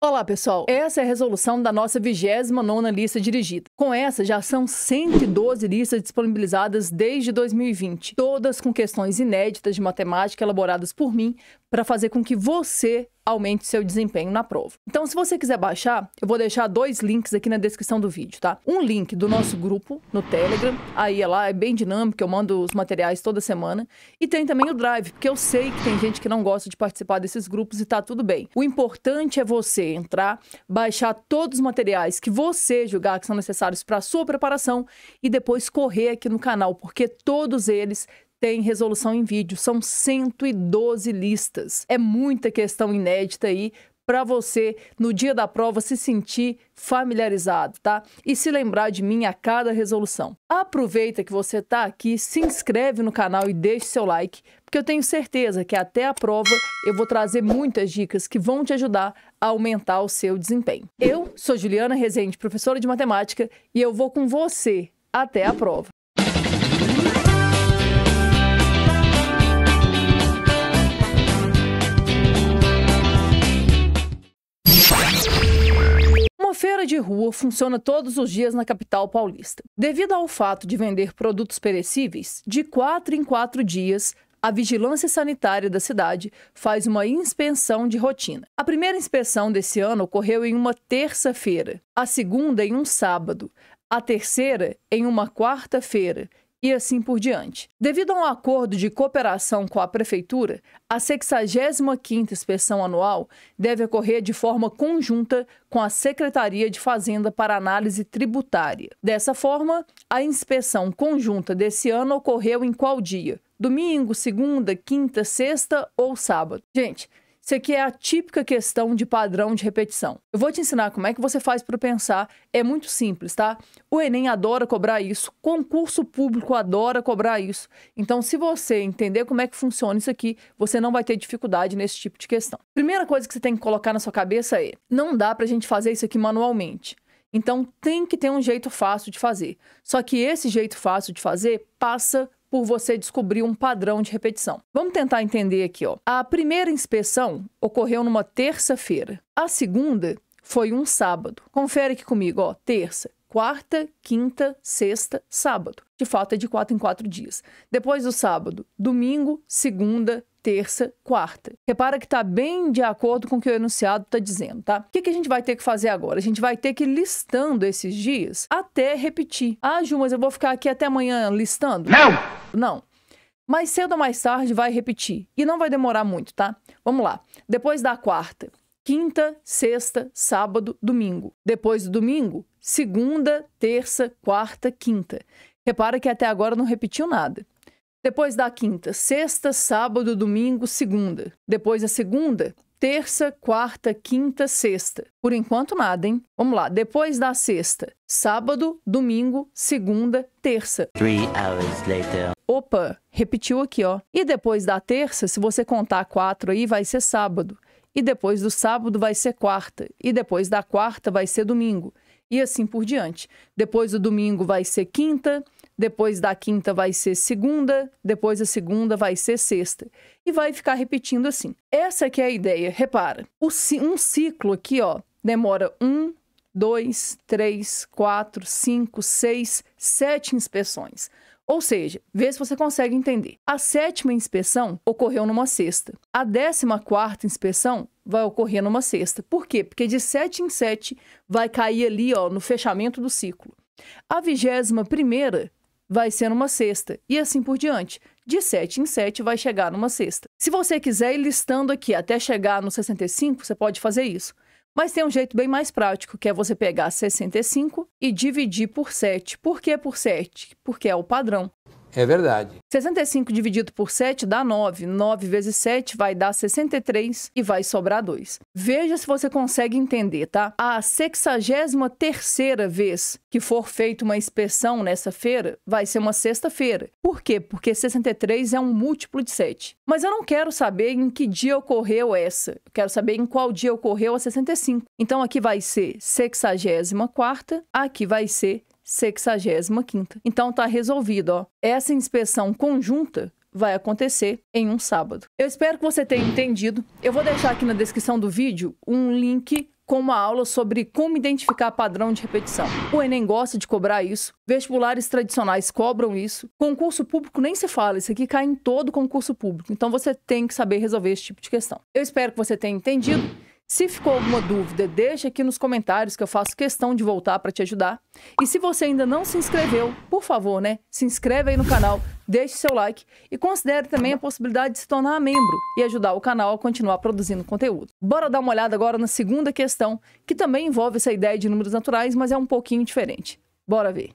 Olá, pessoal. Essa é a resolução da nossa 29ª lista dirigida. Com essa, já são 112 listas disponibilizadas desde 2020, todas com questões inéditas de matemática elaboradas por mim para fazer com que você aumente seu desempenho na prova. Então, se você quiser baixar, eu vou deixar dois links aqui na descrição do vídeo, tá? Um link do nosso grupo no Telegram, aí é lá, é bem dinâmico, eu mando os materiais toda semana. E tem também o Drive, porque eu sei que tem gente que não gosta de participar desses grupos e tá tudo bem. O importante é você entrar, baixar todos os materiais que você julgar que são necessários para sua preparação e depois correr aqui no canal, porque todos eles tem resolução em vídeo. São 112 listas. É muita questão inédita aí para você, no dia da prova, se sentir familiarizado, tá? E se lembrar de mim a cada resolução. Aproveita que você está aqui, se inscreve no canal e deixe seu like, porque eu tenho certeza que até a prova eu vou trazer muitas dicas que vão te ajudar a aumentar o seu desempenho. Eu sou Juliana Rezende, professora de matemática, e eu vou com você até a prova. Uma feira de rua funciona todos os dias na capital paulista. Devido ao fato de vender produtos perecíveis, de quatro em quatro dias, a Vigilância Sanitária da cidade faz uma inspeção de rotina. A primeira inspeção desse ano ocorreu em uma terça-feira, a segunda em um sábado, a terceira em uma quarta-feira e assim por diante. Devido a um acordo de cooperação com a Prefeitura, a 65ª inspeção anual deve ocorrer de forma conjunta com a Secretaria de Fazenda para análise tributária. Dessa forma, a inspeção conjunta desse ano ocorreu em qual dia? Domingo, segunda, quinta, sexta ou sábado? Gente, isso aqui é a típica questão de padrão de repetição. Eu vou te ensinar como é que você faz para pensar. É muito simples, tá? O Enem adora cobrar isso, concurso público adora cobrar isso. Então, se você entender como é que funciona isso aqui, você não vai ter dificuldade nesse tipo de questão. Primeira coisa que você tem que colocar na sua cabeça é: não dá para a gente fazer isso aqui manualmente. Então, tem que ter um jeito fácil de fazer. Só que esse jeito fácil de fazer passa por você descobrir um padrão de repetição. Vamos tentar entender aqui, ó. A primeira inspeção ocorreu numa terça-feira. A segunda foi um sábado. Confere aqui comigo, ó. Terça, quarta, quinta, sexta, sábado. De fato, é de quatro em quatro dias. Depois do sábado, domingo, segunda, terça, quarta. Repara que está bem de acordo com o que o enunciado está dizendo, tá? O que, que a gente vai ter que fazer agora? A gente vai ter que ir listando esses dias até repetir. Ah, Ju, mas eu vou ficar aqui até amanhã listando? Não! Não. Mais cedo ou mais tarde vai repetir. E não vai demorar muito, tá? Vamos lá. Depois da quarta, quinta, sexta, sábado, domingo. Depois do domingo, segunda, terça, quarta, quinta. Repara que até agora não repetiu nada. Depois da quinta, sexta, sábado, domingo, segunda. Depois da segunda, terça, quarta, quinta, sexta. Por enquanto, nada, hein? Vamos lá. Depois da sexta, sábado, domingo, segunda, terça. Three hours later. Opa, repetiu aqui, ó. E depois da terça, se você contar quatro aí, vai ser sábado. E depois do sábado vai ser quarta. E depois da quarta vai ser domingo. E assim por diante. Depois do domingo vai ser quinta depois da quinta vai ser segunda, depois da segunda vai ser sexta. E vai ficar repetindo assim. Essa que é a ideia. Repara, um ciclo aqui, ó, demora um, dois, três, quatro, cinco, seis, sete inspeções. Ou seja, vê se você consegue entender. A sétima inspeção ocorreu numa sexta. A décima quarta inspeção vai ocorrer numa sexta. Por quê? Porque de sete em sete vai cair ali ó, no fechamento do ciclo. A vigésima primeira vai ser numa sexta, e assim por diante. De 7 em 7 vai chegar numa sexta. Se você quiser ir listando aqui até chegar no 65, você pode fazer isso. Mas tem um jeito bem mais prático, que é você pegar 65 e dividir por 7. Por que por 7? Porque é o padrão. É verdade. 65 dividido por 7 dá 9. 9 vezes 7 vai dar 63 e vai sobrar 2. Veja se você consegue entender, tá? A 63 vez que for feita uma inspeção nessa feira vai ser uma sexta-feira. Por quê? Porque 63 é um múltiplo de 7. Mas eu não quero saber em que dia ocorreu essa. Eu quero saber em qual dia ocorreu a 65. Então aqui vai ser 64, aqui vai ser 65. Então tá resolvido, ó. Essa inspeção conjunta vai acontecer em um sábado. Eu espero que você tenha entendido. Eu vou deixar aqui na descrição do vídeo um link com uma aula sobre como identificar padrão de repetição. O Enem gosta de cobrar isso, vestibulares tradicionais cobram isso, concurso público nem se fala, isso aqui cai em todo concurso público, então você tem que saber resolver esse tipo de questão. Eu espero que você tenha entendido. Se ficou alguma dúvida, deixa aqui nos comentários que eu faço questão de voltar para te ajudar. E se você ainda não se inscreveu, por favor, né? Se inscreve aí no canal, deixe seu like e considere também a possibilidade de se tornar membro e ajudar o canal a continuar produzindo conteúdo. Bora dar uma olhada agora na segunda questão, que também envolve essa ideia de números naturais, mas é um pouquinho diferente. Bora ver.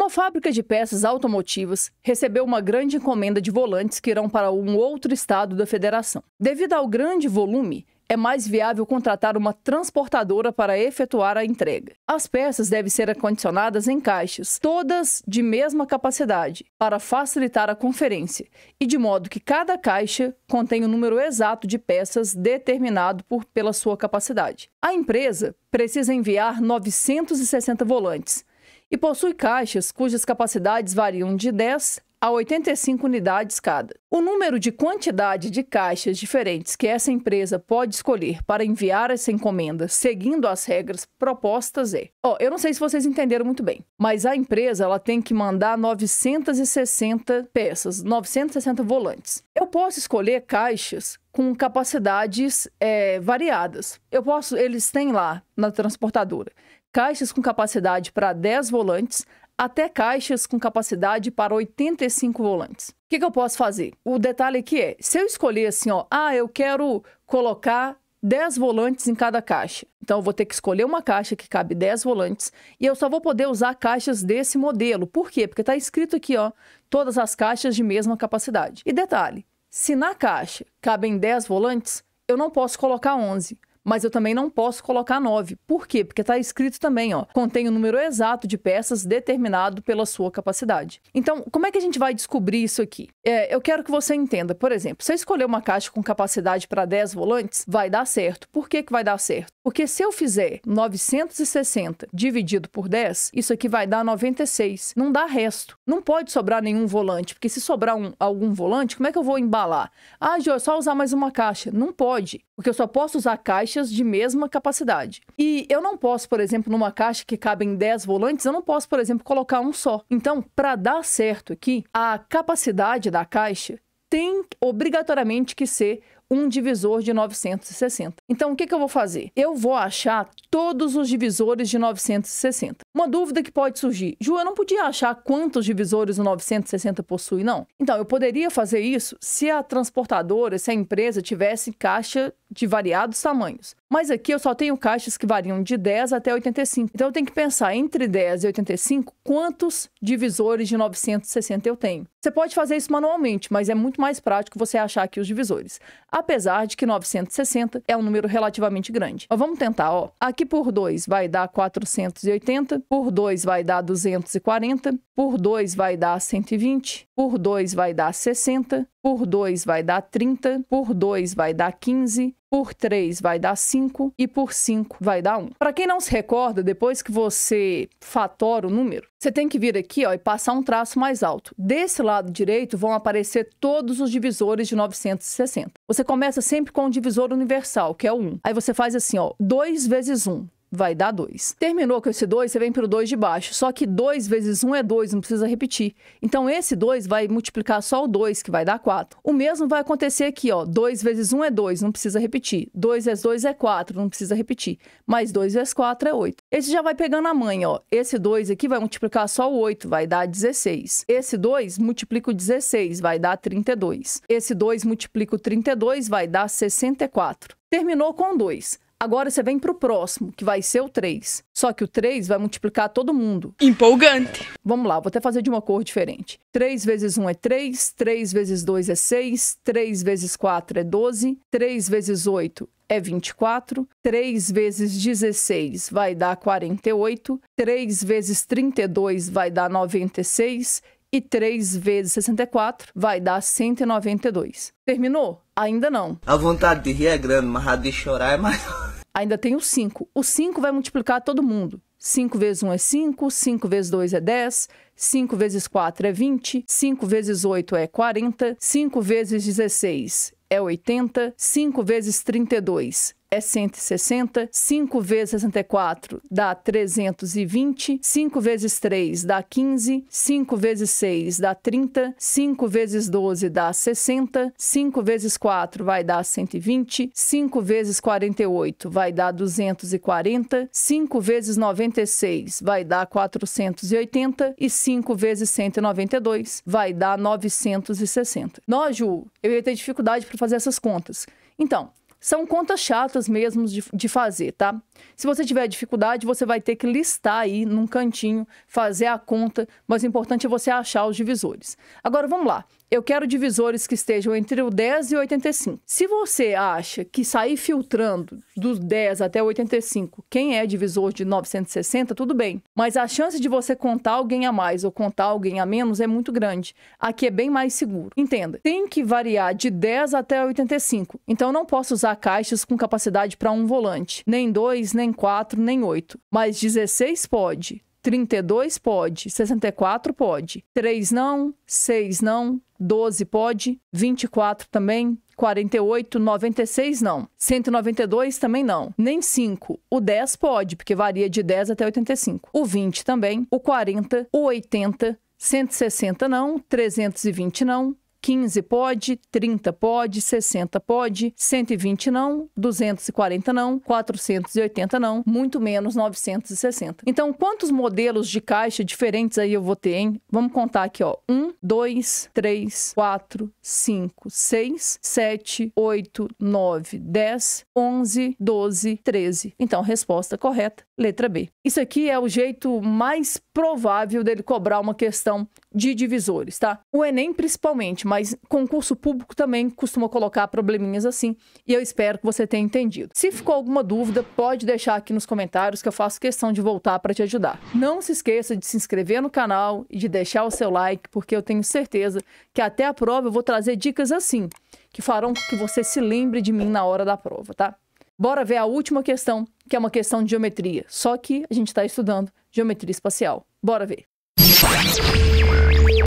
Uma fábrica de peças automotivas recebeu uma grande encomenda de volantes que irão para um outro estado da federação. Devido ao grande volume, é mais viável contratar uma transportadora para efetuar a entrega. As peças devem ser acondicionadas em caixas, todas de mesma capacidade, para facilitar a conferência, e de modo que cada caixa contém o número exato de peças determinado por, pela sua capacidade. A empresa precisa enviar 960 volantes, e possui caixas cujas capacidades variam de 10 a 85 unidades cada. O número de quantidade de caixas diferentes que essa empresa pode escolher para enviar essa encomenda seguindo as regras propostas é. Ó, oh, eu não sei se vocês entenderam muito bem, mas a empresa ela tem que mandar 960 peças, 960 volantes. Eu posso escolher caixas com capacidades é, variadas. Eu posso, eles têm lá na transportadora caixas com capacidade para 10 volantes, até caixas com capacidade para 85 volantes. O que, que, eu posso fazer? O detalhe aqui é, se eu escolher assim, ó, ah, eu quero colocar 10 volantes em cada caixa. Então, eu vou ter que escolher uma caixa que cabe 10 volantes e eu só vou poder usar caixas desse modelo. Por quê? Porque está escrito aqui, ó, todas as caixas de mesma capacidade. E detalhe, se na caixa cabem 10 volantes, eu não posso colocar 11 mas eu também não posso colocar 9. Por quê? Porque está escrito também, ó, contém o número exato de peças determinado pela sua capacidade. Então, como é que a gente vai descobrir isso aqui? É, eu quero que você entenda, por exemplo, se eu escolher uma caixa com capacidade para 10 volantes, vai dar certo. Por que, que vai dar certo? Porque se eu fizer 960 dividido por 10, isso aqui vai dar 96. Não dá resto. Não pode sobrar nenhum volante, porque se sobrar um, algum volante, como é que eu vou embalar? Ah, Jô, é só usar mais uma caixa. Não pode, porque eu só posso usar caixas de mesma capacidade. E eu não posso, por exemplo, numa caixa que cabem 10 volantes, eu não posso, por exemplo, colocar um só. Então, para dar certo aqui, a capacidade da caixa tem obrigatoriamente que ser um divisor de 960. Então, o que, que eu vou fazer? Eu vou achar todos os divisores de 960. Uma dúvida que pode surgir: Ju, eu não podia achar quantos divisores o 960 possui, não? Então, eu poderia fazer isso se a transportadora, se a empresa tivesse caixa de variados tamanhos. Mas aqui eu só tenho caixas que variam de 10 até 85. Então eu tenho que pensar entre 10 e 85 quantos divisores de 960 eu tenho. Você pode fazer isso manualmente, mas é muito mais prático você achar aqui os divisores. Apesar de que 960 é um número relativamente grande. Mas vamos tentar, ó. Aqui por 2 vai dar 480, por 2 vai dar 240, por 2 vai dar 120, por 2 vai dar 60, por 2 vai dar 30, por 2 vai dar 15, por 3 vai dar 5 e por 5 vai dar 1. Para quem não se recorda, depois que você fatora o número, você tem que vir aqui ó, e passar um traço mais alto. Desse lado direito vão aparecer todos os divisores de 960. Você começa sempre com o divisor universal, que é o 1. Aí você faz assim, ó, 2 vezes 1 vai dar 2. Terminou com esse 2, você vem para o 2 de baixo. Só que 2 vezes 1 é 2, não precisa repetir. Então, esse 2 vai multiplicar só o 2, que vai dar 4. O mesmo vai acontecer aqui, ó. 2 vezes 1 é 2, não precisa repetir. 2 vezes 2 é 4, não precisa repetir. Mais 2 vezes 4 é 8. Esse já vai pegando a mãe, ó. Esse 2 aqui vai multiplicar só o 8, vai dar 16. Esse 2 multiplica o 16, vai dar 32. Esse 2 multiplica o 32, vai dar 64. Terminou com 2. Agora você vem para o próximo, que vai ser o 3. Só que o 3 vai multiplicar todo mundo. Empolgante! Vamos lá, vou até fazer de uma cor diferente. 3 vezes 1 é 3, 3 vezes 2 é 6, 3 vezes 4 é 12, 3 vezes 8 é 24, 3 vezes 16 vai dar 48, 3 vezes 32 vai dar 96 e 3 vezes 64 vai dar 192. Terminou? Ainda não. A vontade de rir é grande, mas a de chorar é maior ainda tem o 5. O 5 vai multiplicar todo mundo. 5 vezes 1 é 5, 5 vezes 2 é 10, 5 vezes 4 é 20, 5 vezes 8 é 40, 5 vezes 16 é 80, 5 vezes 32 é 160. 5 vezes 64 dá 320. 5 vezes 3 dá 15. 5 vezes 6 dá 30. 5 vezes 12 dá 60. 5 vezes 4 vai dar 120. 5 vezes 48 vai dar 240. 5 vezes 96 vai dar 480. E 5 vezes 192 vai dar 960. Nós, Ju, eu ia ter dificuldade para fazer essas contas. Então, são contas chatas mesmo de, de, fazer, tá? Se você tiver dificuldade, você vai ter que listar aí num cantinho, fazer a conta, mas o importante é você achar os divisores. Agora vamos lá eu quero divisores que estejam entre o 10 e o 85. Se você acha que sair filtrando dos 10 até o 85, quem é divisor de 960, tudo bem. Mas a chance de você contar alguém a mais ou contar alguém a menos é muito grande. Aqui é bem mais seguro. Entenda, tem que variar de 10 até 85. Então não posso usar caixas com capacidade para um volante. Nem 2, nem 4, nem 8. Mas 16 pode. 32 pode, 64 pode, 3 não, 6 não, 12 pode, 24 também, 48, 96 não. 192 também não. Nem 5. O 10 pode, porque varia de 10 até 85. O 20 também. O 40, o 80, 160 não, 320 não, 15 pode, 30 pode, 60 pode, 120 não, 240 não, 480 não, muito menos 960. Então, quantos modelos de caixa diferentes aí eu vou ter, hein? Vamos contar aqui, ó. 1, 2, 3, 4, 5, 6, 7, 8, 9, 10, 11, 12, 13. Então, resposta correta, letra B. Isso aqui é o jeito mais provável dele cobrar uma questão de divisores, tá? O Enem principalmente, mas concurso público também costuma colocar probleminhas assim, e eu espero que você tenha entendido. Se ficou alguma dúvida, pode deixar aqui nos comentários que eu faço questão de voltar para te ajudar. Não se esqueça de se inscrever no canal e de deixar o seu like, porque eu tenho certeza que até a prova eu vou trazer dicas assim, que farão que você se lembre de mim na hora da prova, tá? Bora ver a última questão, que é uma questão de geometria, só que a gente está estudando geometria espacial. Bora ver.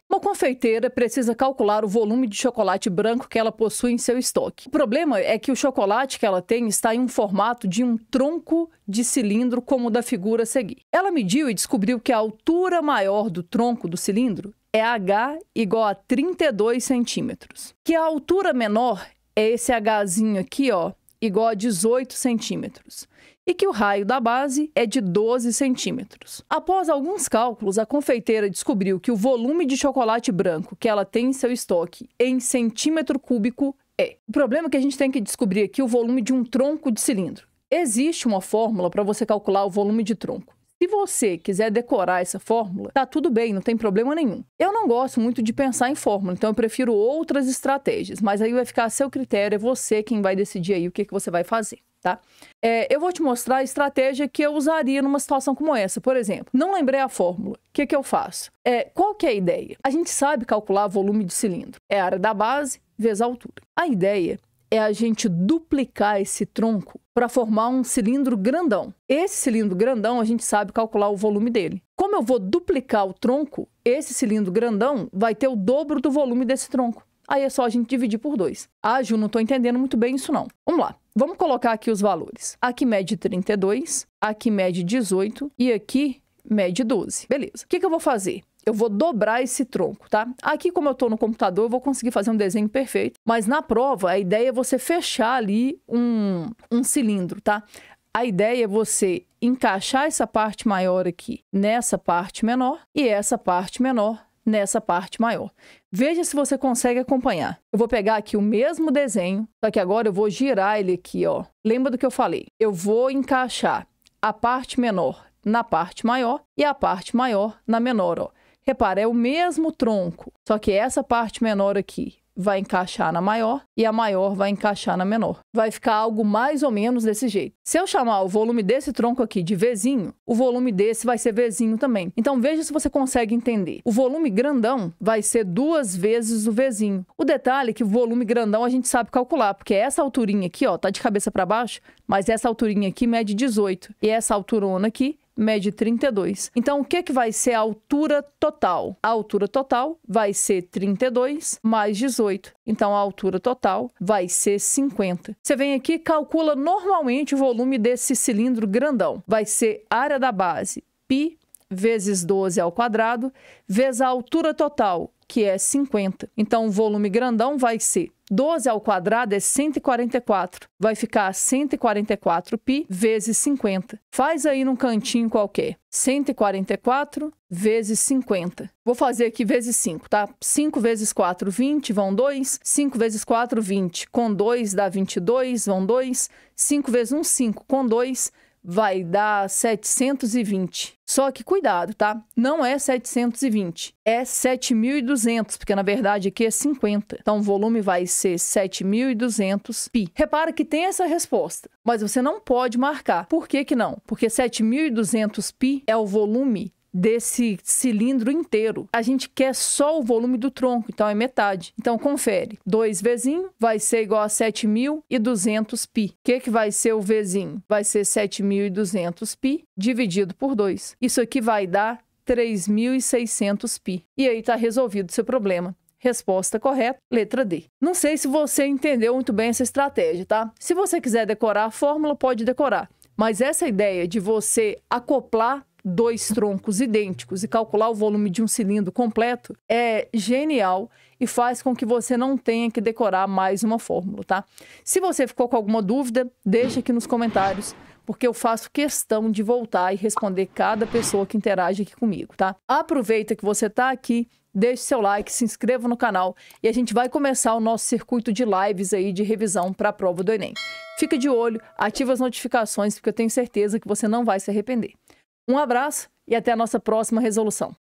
Uma confeiteira precisa calcular o volume de chocolate branco que ela possui em seu estoque. O problema é que o chocolate que ela tem está em um formato de um tronco de cilindro, como o da figura a seguir. Ela mediu e descobriu que a altura maior do tronco do cilindro é H igual a 32 centímetros. Que a altura menor é esse Hzinho aqui, ó, igual a 18 centímetros e que o raio da base é de 12 centímetros. Após alguns cálculos, a confeiteira descobriu que o volume de chocolate branco que ela tem em seu estoque em centímetro cúbico é. O problema é que a gente tem que descobrir aqui o volume de um tronco de cilindro. Existe uma fórmula para você calcular o volume de tronco. Se você quiser decorar essa fórmula, tá tudo bem, não tem problema nenhum. Eu não gosto muito de pensar em fórmula, então eu prefiro outras estratégias, mas aí vai ficar a seu critério, é você quem vai decidir aí o que, que você vai fazer tá? É, eu vou te mostrar a estratégia que eu usaria numa situação como essa. Por exemplo, não lembrei a fórmula. O que, que eu faço? É, qual que é a ideia? A gente sabe calcular volume de cilindro. É a área da base vezes a altura. A ideia é a gente duplicar esse tronco para formar um cilindro grandão. Esse cilindro grandão, a gente sabe calcular o volume dele. Como eu vou duplicar o tronco, esse cilindro grandão vai ter o dobro do volume desse tronco. Aí é só a gente dividir por dois. Ah, Ju, não estou entendendo muito bem isso não. Vamos lá. Vamos colocar aqui os valores. Aqui mede 32, aqui mede 18 e aqui mede 12. Beleza. O que, que eu vou fazer? Eu vou dobrar esse tronco, tá? Aqui, como eu estou no computador, eu vou conseguir fazer um desenho perfeito. Mas na prova, a ideia é você fechar ali um, um cilindro, tá? A ideia é você encaixar essa parte maior aqui nessa parte menor e essa parte menor nessa parte maior. Veja se você consegue acompanhar. Eu vou pegar aqui o mesmo desenho, só que agora eu vou girar ele aqui, ó. Lembra do que eu falei? Eu vou encaixar a parte menor na parte maior e a parte maior na menor, ó. Repara, é o mesmo tronco, só que essa parte menor aqui vai encaixar na maior e a maior vai encaixar na menor. Vai ficar algo mais ou menos desse jeito. Se eu chamar o volume desse tronco aqui de Vzinho, o volume desse vai ser Vzinho também. Então veja se você consegue entender. O volume grandão vai ser duas vezes o Vzinho. O detalhe é que o volume grandão a gente sabe calcular, porque essa alturinha aqui, ó, tá de cabeça para baixo, mas essa alturinha aqui mede 18 e essa alturona aqui mede 32. Então, o que, que vai ser a altura total? A altura total vai ser 32 mais 18. Então, a altura total vai ser 50. Você vem aqui e calcula normalmente o volume desse cilindro grandão. Vai ser área da base, π vezes 12 ao quadrado, vezes a altura total, que é 50. Então, o volume grandão vai ser 12 ao quadrado é 144. Vai ficar 144π vezes 50. Faz aí num cantinho qualquer. 144 vezes 50. Vou fazer aqui vezes 5, tá? 5 vezes 4, 20, vão 2. 5 vezes 4, 20. Com 2 dá 22, vão 2. 5 vezes 1, 5. Com 2 vai dar 720. Só que cuidado, tá? Não é 720, é 7.200, porque na verdade aqui é 50. Então o volume vai ser 7.200 pi. Repara que tem essa resposta, mas você não pode marcar. Por que que não? Porque 7.200 pi é o volume desse cilindro inteiro. A gente quer só o volume do tronco, então é metade. Então confere. 2 Vzinho vai ser igual a 7.200 pi. O que, que vai ser o Vzinho? Vai ser 7.200 pi dividido por 2. Isso aqui vai dar 3.600 pi. E aí está resolvido o seu problema. Resposta correta, letra D. Não sei se você entendeu muito bem essa estratégia, tá? Se você quiser decorar a fórmula, pode decorar. Mas essa ideia de você acoplar dois troncos idênticos e calcular o volume de um cilindro completo é genial e faz com que você não tenha que decorar mais uma fórmula, tá? Se você ficou com alguma dúvida, deixa aqui nos comentários, porque eu faço questão de voltar e responder cada pessoa que interage aqui comigo, tá? Aproveita que você está aqui, deixe seu like, se inscreva no canal e a gente vai começar o nosso circuito de lives aí de revisão para a prova do Enem. Fica de olho, ativa as notificações, porque eu tenho certeza que você não vai se arrepender. Um abraço e até a nossa próxima resolução.